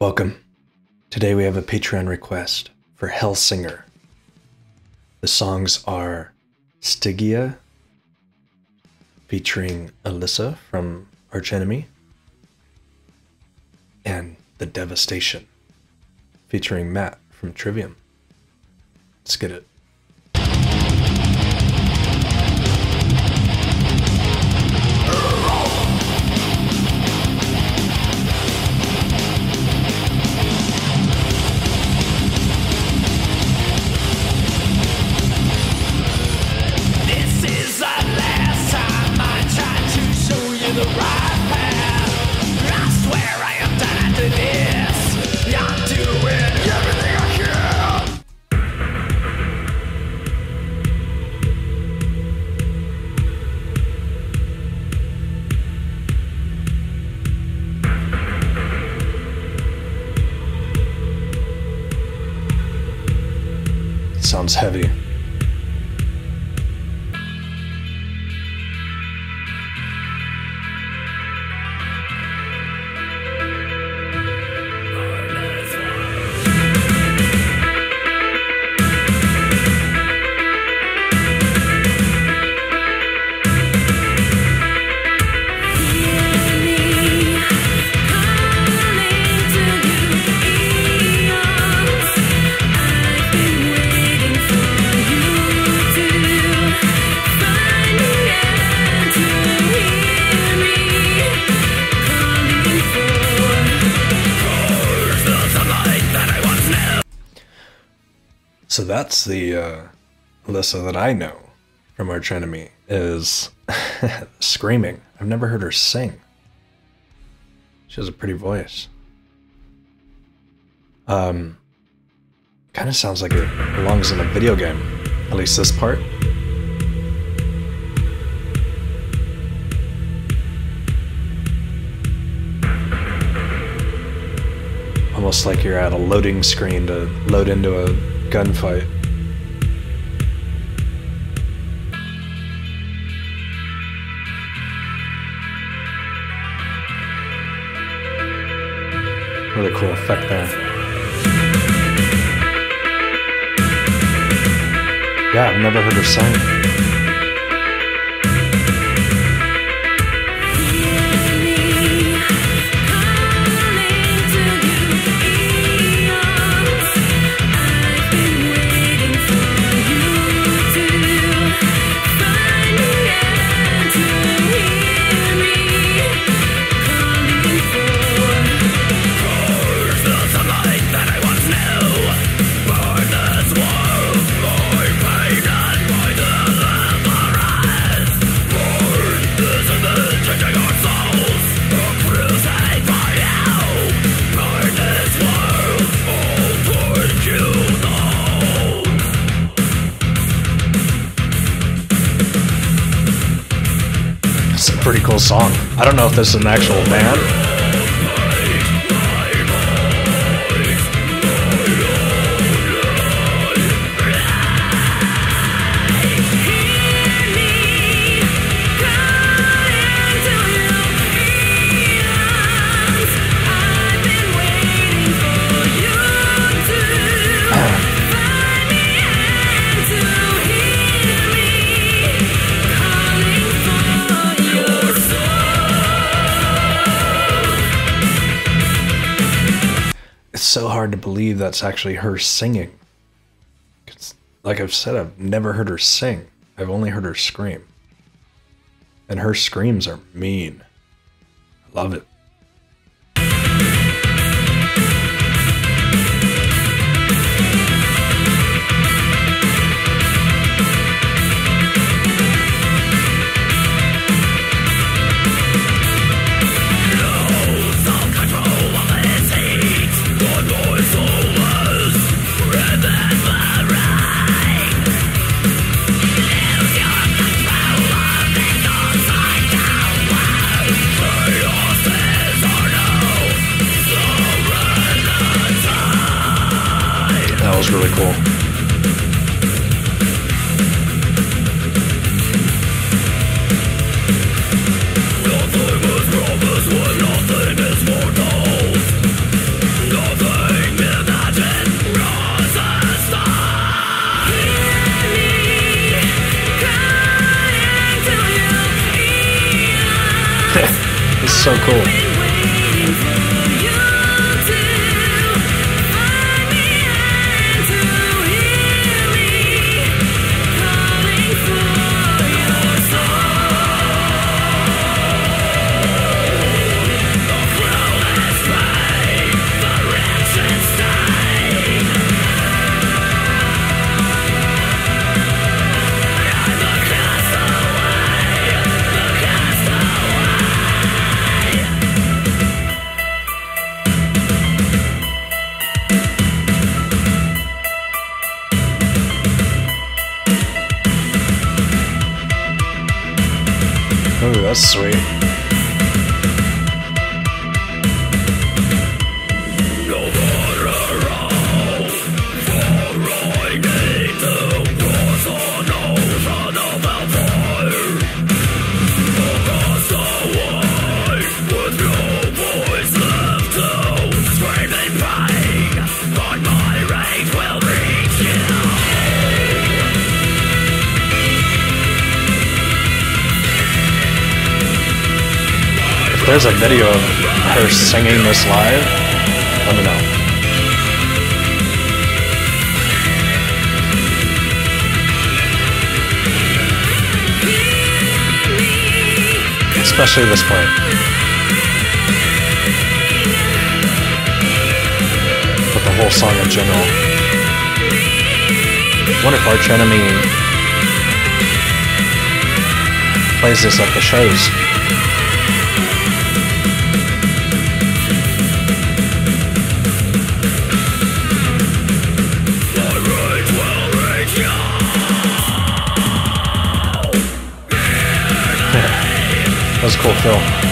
Welcome. Today we have a Patreon request for Hellsinger. The songs are Stygia, featuring Alissa from Arch Enemy, and The Devastation, featuring Matt from Trivium. Let's get it. So that's the uh, Alissa that I know from Arch Enemy is screaming. I've never heard her sing. She has a pretty voice. Um, kind of sounds like it belongs in a video game. At least this part. Almost like you're at a loading screen to load into a gunfight. Really cool effect there. Yeah, I've never heard her sing. Song. I don't know if this is an actual band. Hard to believe that's actually her singing. like I've said, I've never heard her sing. I've only heard her scream. And her screams are mean. I love it. Really cool. That's sweet. There's a video of her singing this live, let me know. Especially this part. But the whole song in general. What if Arch Enemy plays this at the shows? Cool fill.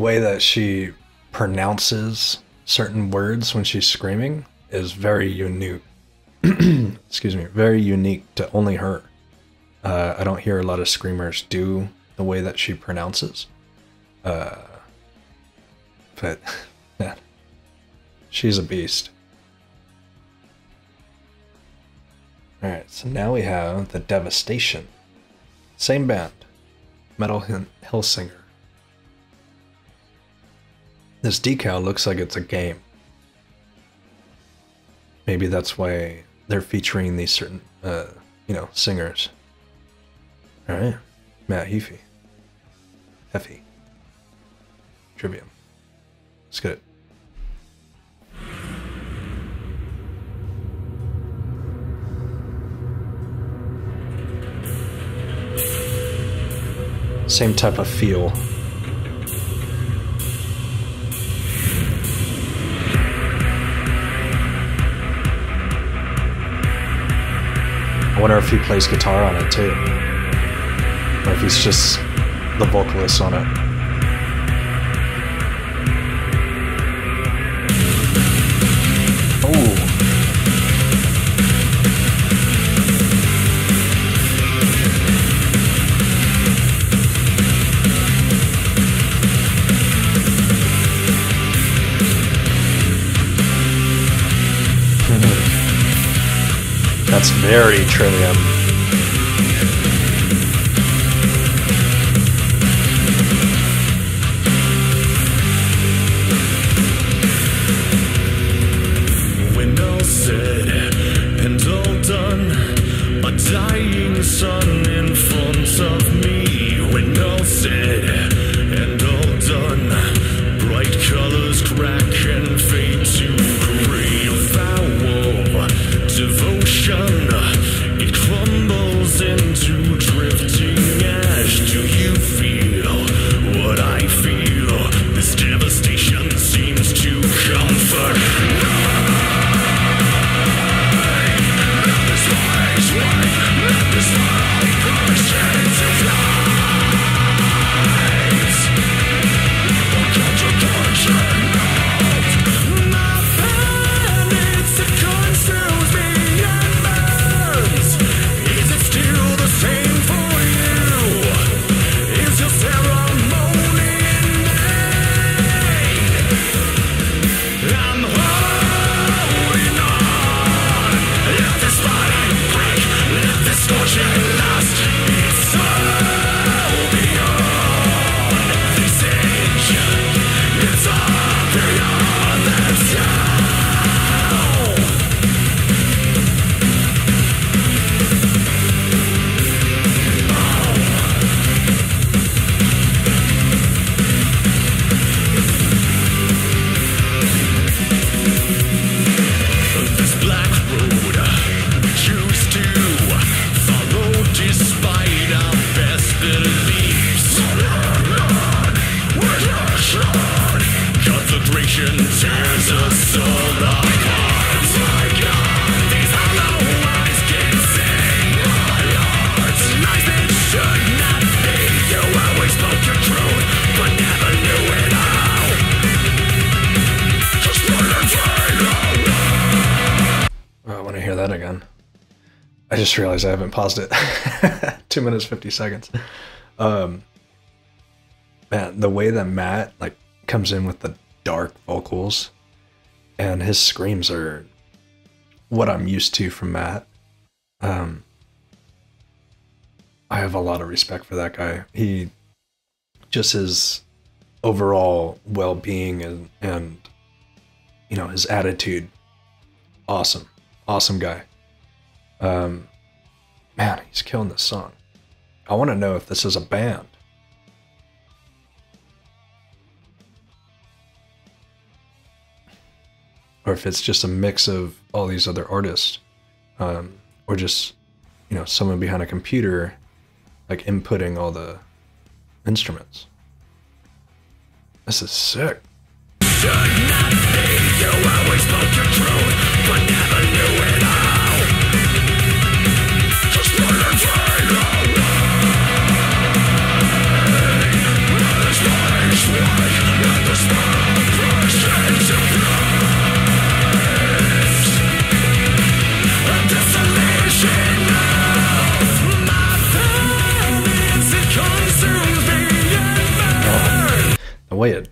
Way that she pronounces certain words when she's screaming is very unique. Excuse me, very unique to only her. Uh, I don't hear a lot of screamers do the way that she pronounces. Uh, but yeah, she's a beast. All right, so now we have the Devastation. Same band, Metal Hell- Hellsinger. This decal looks like it's a game. Maybe that's why they're featuring these certain, uh, you know, singers. All right, Matt Heafy, Heffy, Trivium. Let's get it. Same type of feel. Wonder if he plays guitar on it too. Or if he's just the vocalist on it. That's very Trivium. I just realized I haven't paused it. Two minutes fifty seconds. Um, man, the way that Matt like comes in with the dark vocals, and his screams are what I'm used to from Matt. Um, I have a lot of respect for that guy. He just his overall well-being and and you know his attitude awesome awesome guy um man he's killing this song. I want to know if this is a band. Or if it's just a mix of all these other artists um or just you know someone behind a computer like inputting all the instruments. This is sick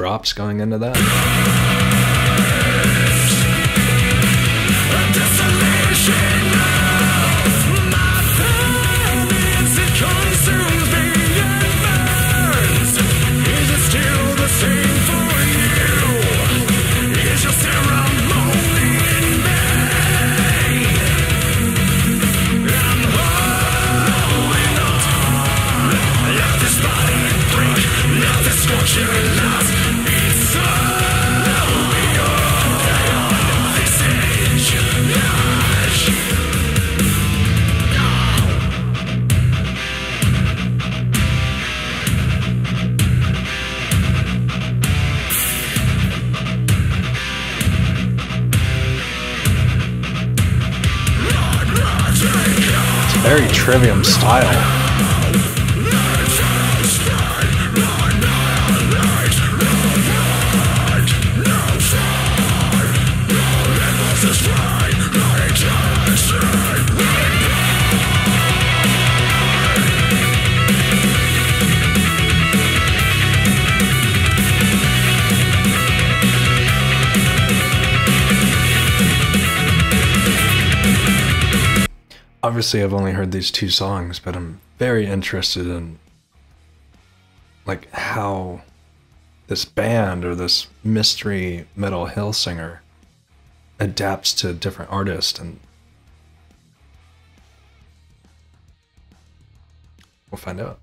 drops going into that very trivium style obviously I've only heard these two songs, but I'm very interested in like how this band or this mystery metal Hellsinger adapts to different artists and we'll find out.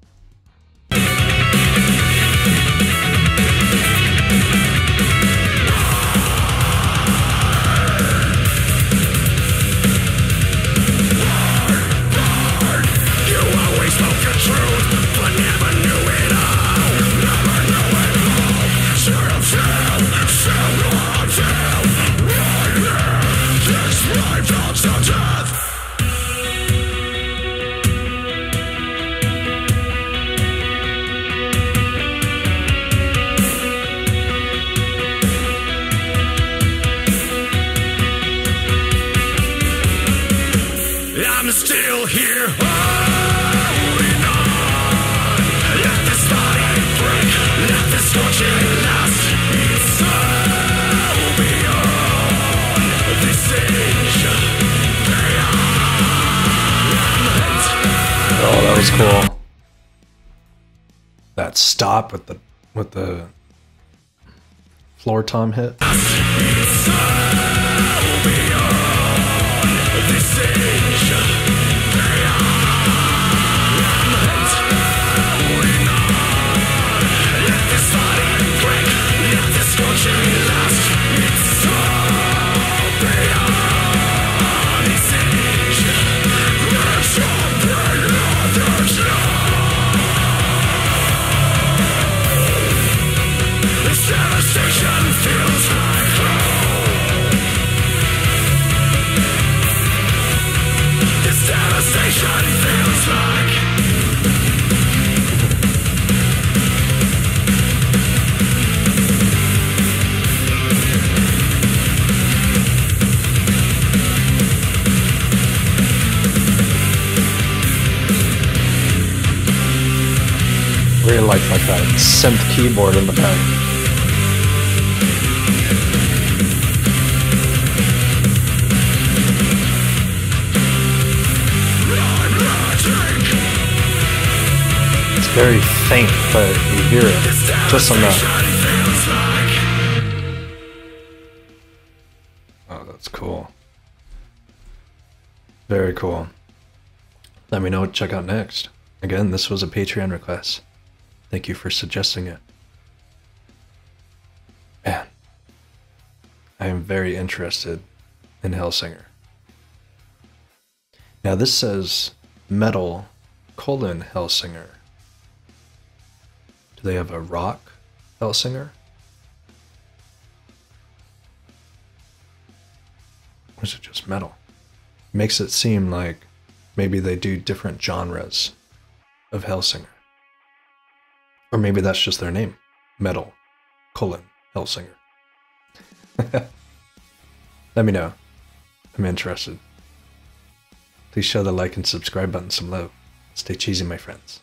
Cool. That stop with the with the floor tom hit. Synth keyboard in the back. It's very faint, but you hear it just that. Oh, that's cool. Very cool. Let me know what to check out next. Again, this was a Patreon request. Thank you for suggesting it. Man, I am very interested in Hellsinger. Now, this says metal colon Hellsinger. Do they have a rock Hellsinger? Or is it just metal? Makes it seem like maybe they do different genres of Hellsinger. Or maybe that's just their name. Metal colon Hellsinger. Let me know. I'm interested. Please show the like and subscribe button some love. Stay cheesy, my friends.